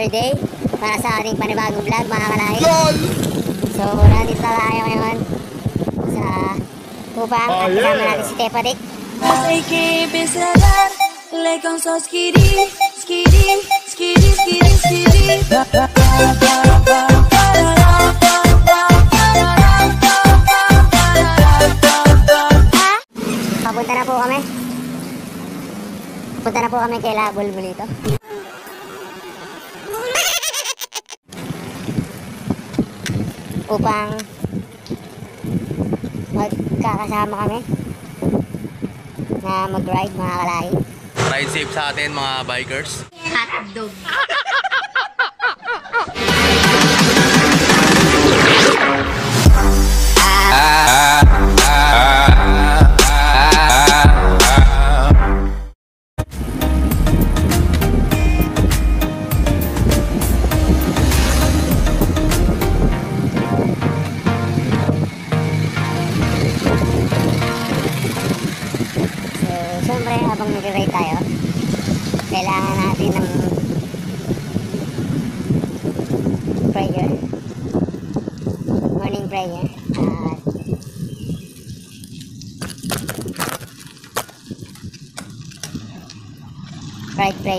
another day para sa ating panibagong vlog mga kalahit. LOL! So, nandito na tayo ngayon sa Kupang Oh, at yeah. kasama natin si Tepadik. Hay que empezar Le con so skiri, skiri, skiri, skiri, skiri. Papunta na po kami. Punta na po kami kay La Bulbulito. Upang magkakasama kami na mag-ride mga kalahi. Ride safe sa atin mga bikers. Hotdog. So,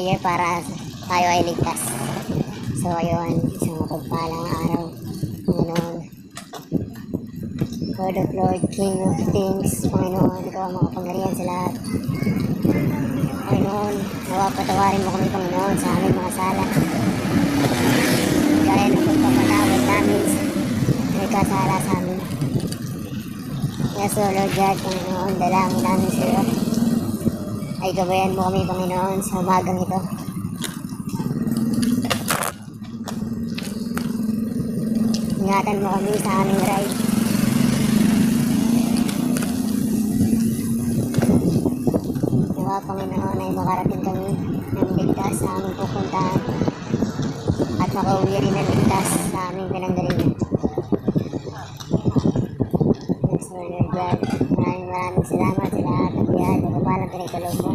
prayer para tayo ay ligtas. So, ayun, isang mapagpalang araw. Panginoon. God of Lord, King of Kings, Panginoon, ikaw ang makapangyarihan sa lahat. Panginoon, nawa patawarin mo kami, Panginoon, sa aming mga sala. Gaya ng pagpapatawad namin sa nagkasala sa amin. Yes, O Lord God, Panginoon, dalangin namin sa iyo. Ay gabayan mo kami, Panginoon, sa umagang ito. Ingatan mo kami sa aming ride. Nawa, Panginoon, ay makarating kami ng ligtas sa aming pupuntahan at makauwi rin ng ligtas sa aming pinanggalingan. Yes, O Lord God, maraming maraming salamat sa lahat ng biyaya at kapalang pinagkaloob mo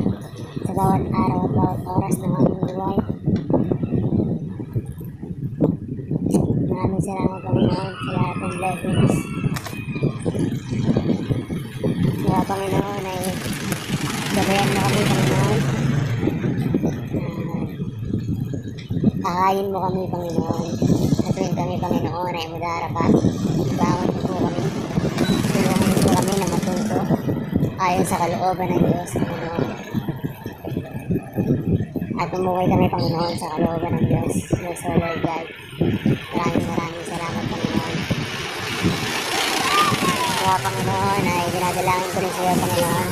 sa bawat araw at bawat oras ng aming buhay. Maraming salamat Panginoon sa lahat ng blessings. Kaya Panginoon ay gabayan mo kami Panginoon. Ah, Kakain mo kami Panginoon. At kami Panginoon ay madarapa. Bangon mo po kami. Tulungan mo po kami na matuto ayon sa kalooban ng Diyos Panginoon. At umuwi kami Panginoon sa kalooban ng Diyos. Yes, O Lord God. Maraming maraming salamat Panginoon. Kaya Panginoon ay dinadalangin ko rin sa iyo Panginoon.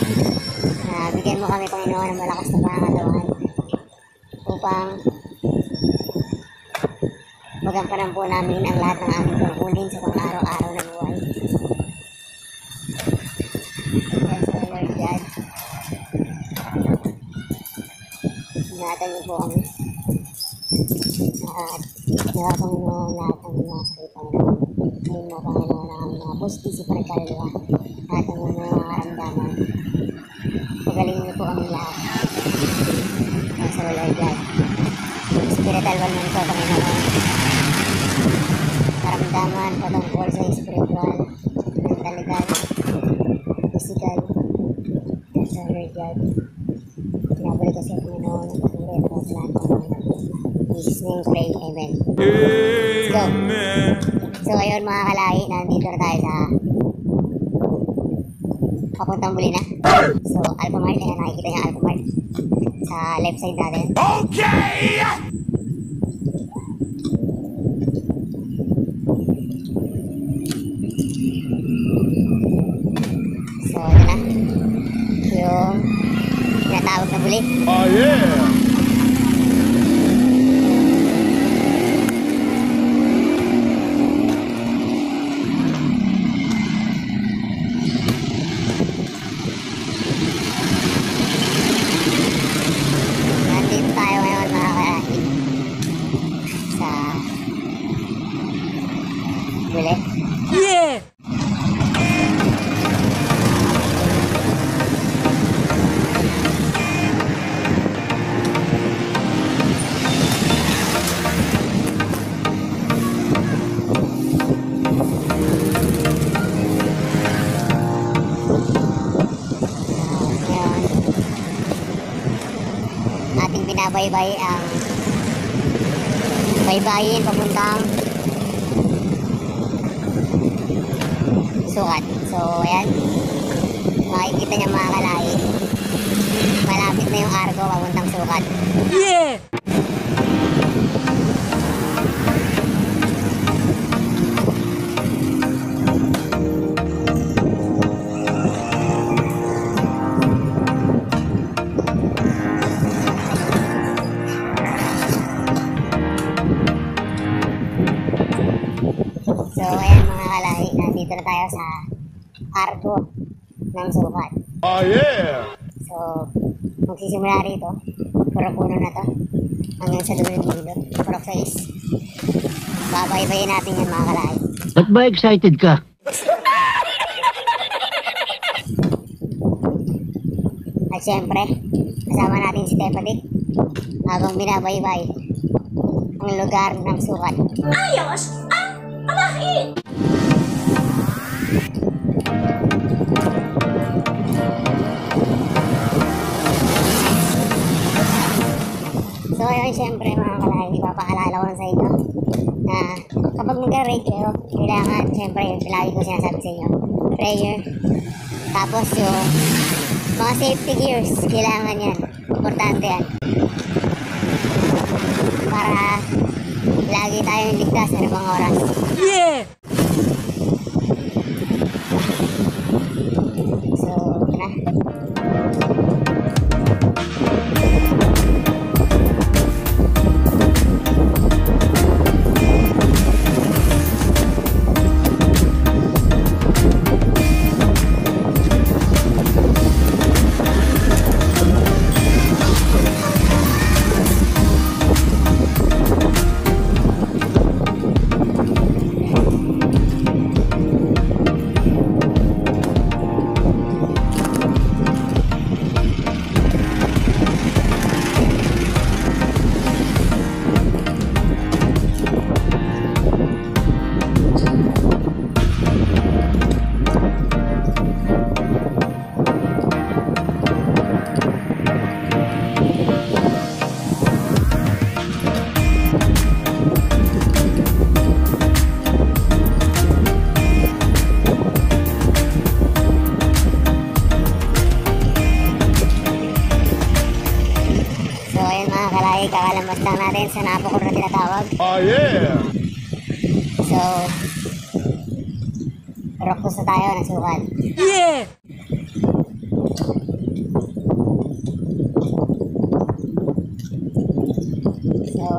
Na bigyan mo kami Panginoon ng malakas na pangatawan upang magampanan po namin ang lahat ng aming tungkulin sa pang-araw-araw na buhay. Yes, O Lord God. Ingatan niyo po kami. At kaya Panginoon lahat ng mga sakit Panginoon. Ngayon mo Panginoon ang aming mga pusti sa pagkaluluwa. Lahat ng mga karamdaman. Pagaling niyo po kami lahat. Sa Lord God. Spiritual one po Panginoon. Karamdaman patungkol sa spiritual, mentalidad, physical. Kaya sa Lord God. Pinabalik kasi Panginoon ang patuloy at sa lahat ng mga In Jesus name pray, Amen. Let's go. So ngayon mga kalahi, nandito na tayo sa papuntang Bulina. So Alphamart, ayan nakikita niyo Alphamart sa left side natin. Okay! So ito na. Yung tinatawag na buli. Oh yeah! Babaybay ang baybayin papuntang sukat. So, ayan. Makikita niya mga kalay. Malapit na yung argo papuntang sukat. Yeah! Kalay. Nandito na tayo sa argo ng sukat. Oh yeah! So, magsisimula rito. Puro puno na to. Hanggang sa dulo ng dulo. Puro face. Babaybayin natin yan mga kalay. Ba't ba excited ka? At syempre, kasama natin si Tepadik habang binabaybay ang lugar ng sukat. Ayos! Ah! So ayun, syempre mga kalay, ipapaalala ko sa inyo na kapag mag-rate kayo, kailangan syempre yung lagi ko sinasabi sa inyo, prayer, tapos yung mga safety gears, kailangan yan. Importante yan. Para lagi tayong ligtas sa mga oras. Yeah! So,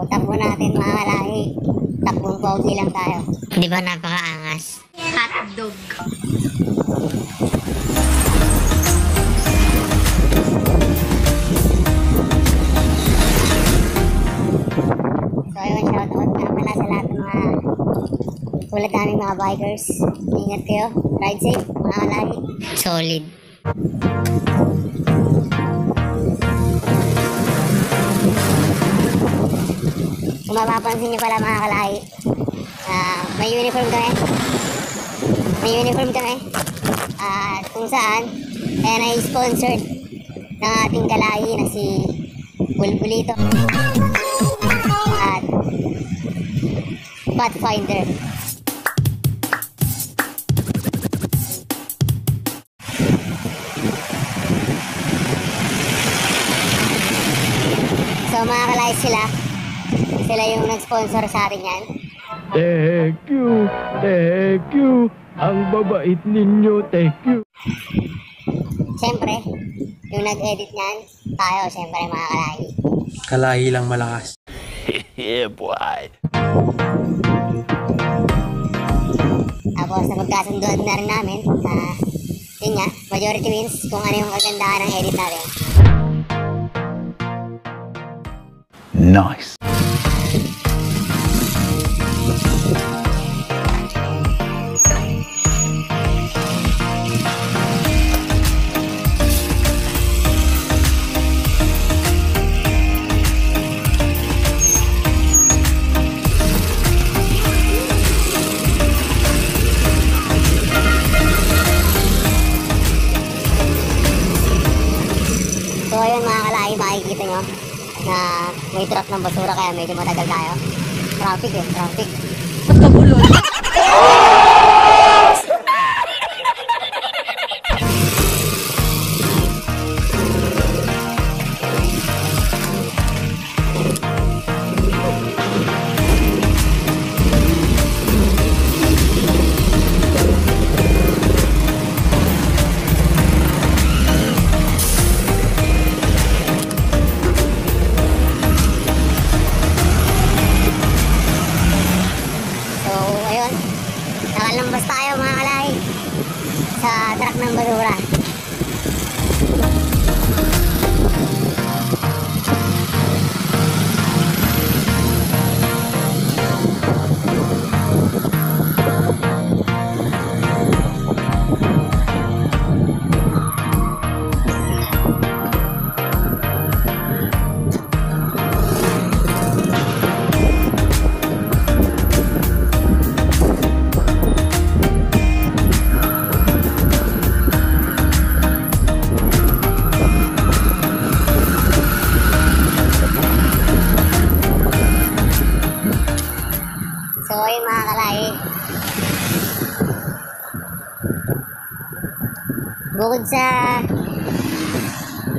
takbo natin mga kalay. Takbong pogi lang tayo. Di ba napakaangas? Hotdog. So, ayun, shoutout nga pala sa lahat ng mga tulad namin mga bikers. Ingat kayo. Ride safe, mga kalay. Solid. Kung mapapansin niyo pala mga kalay, ah, may uniform kami. May uniform kami. At kung saan, kaya na-sponsored ng ating kalahi na si Bulbulito at Pathfinder. Kalay sila, sila yung nag-sponsor sa atin yan. Thank you, thank you. Ang babait ninyo, thank you. Siyempre, yung nag-edit niyan, tayo siyempre mga kalay. Kalahi lang malakas. Yeah, boy. Tapos napagkasunduan na rin namin na yun nga, majority wins kung ano yung kagandahan ng edit natin. Nice. Ng basura kaya medyo matagal tayo. Traffic eh, traffic.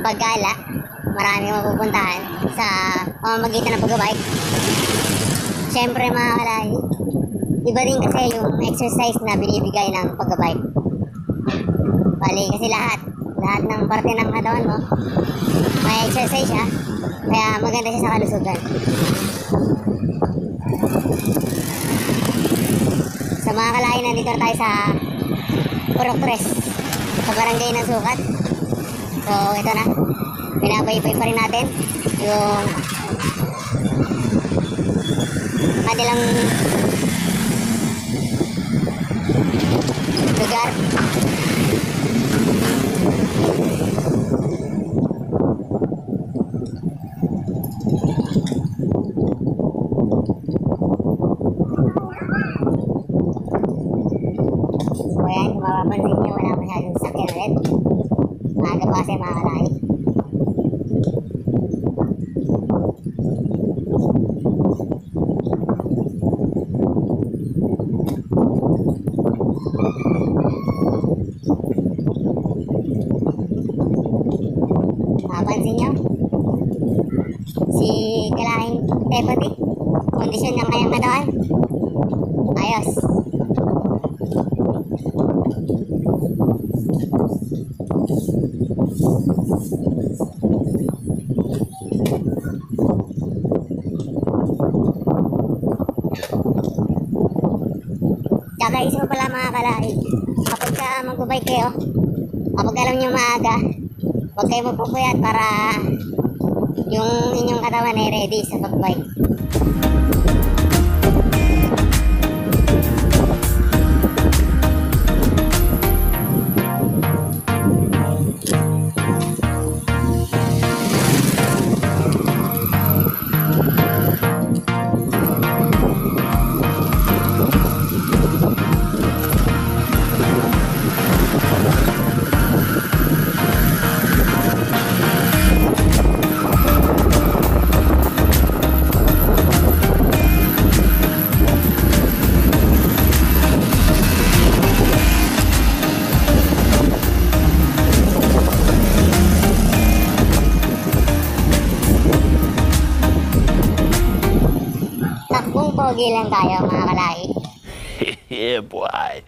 Paggala, marami mapupuntahan sa pamamagitan ng pag-bike. Siyempre mga kalay, iba rin kasi yung exercise na binibigay ng pag-bike. Bali kasi lahat, lahat ng parte ng katawan mo, may exercise siya. Kaya maganda siya sa kalusugan. Sa mga kalahin, nandito na tayo sa Purok Tres, sa barangay ng Sukat. So, ito na. Pinabaypay pa rin natin yung kanilang lugar. So, ayan, kung mapapansin nyo, wala masyadong sakyan ulit. Maaga pa kasi mga kalahin. Mapapansin nyo? Si Kalahing Tepati, kondisyon ng kanyang katawan. Ayos. Tsaka mo pala mga kalahig, kapag ka magbabike kayo, kapag alam nyo maaga, huwag kayo magpupuyat para inyong katawan ay ready sa pagbike. Pogi lang tayo mga kalahig. Yeah, boy.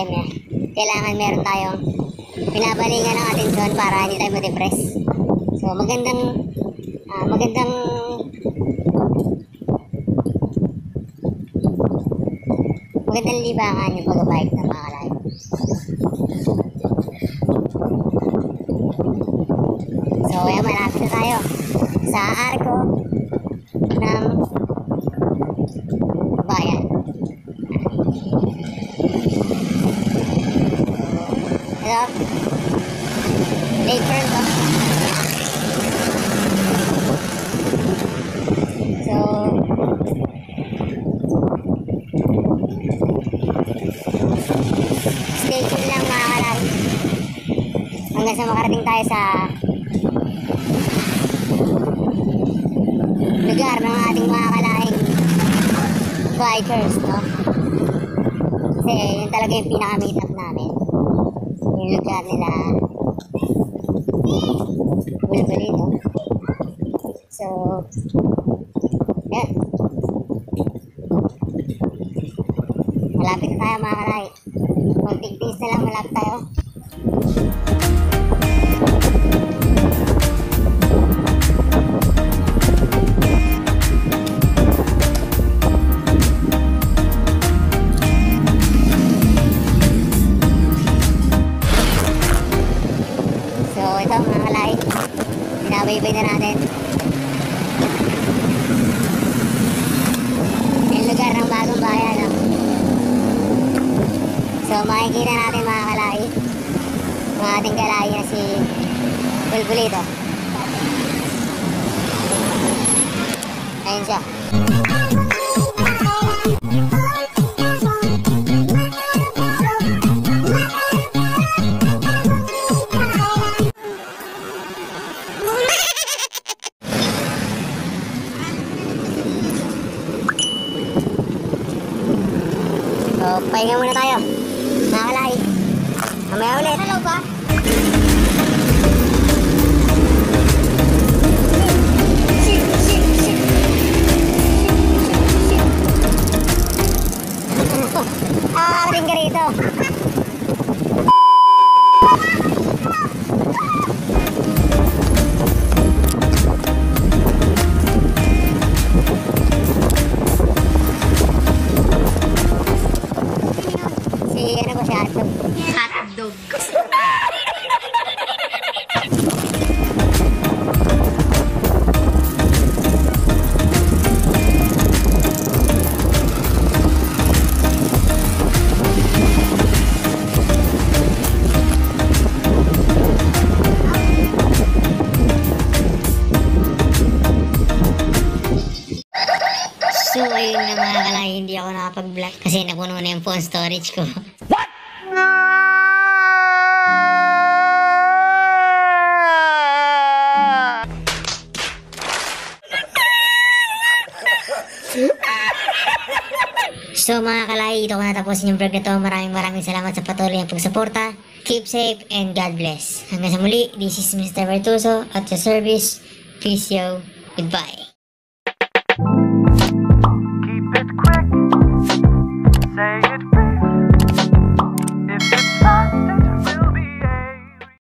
Pandemya, kailangan meron tayong pinabalingan ng atensyon para hindi tayo ma-depress. So magandang, ah, magandang magandang libangan yung pag-bike ng mga kalay. So, ayan, malapit na tayo sa arko ng bayan. Ito, lakefront to. So, stay tuned lang mga kalari. Hanggang sa makarating tayo sa lugar ng ating mga kalaing bikers, no? Kasi yun talaga yung pinaka-meet up namin. Yung lugar nila Bulbuli, no? So, So, pahinga na yung phone storage ko. So mga kalay, ito ko natapusin yung vlog na to. Maraming maraming salamat sa patuloy ng pagsuporta. Keep safe and God bless. Hanggang sa muli, this is Mr. Vertuso at your service. Peace yo. Goodbye.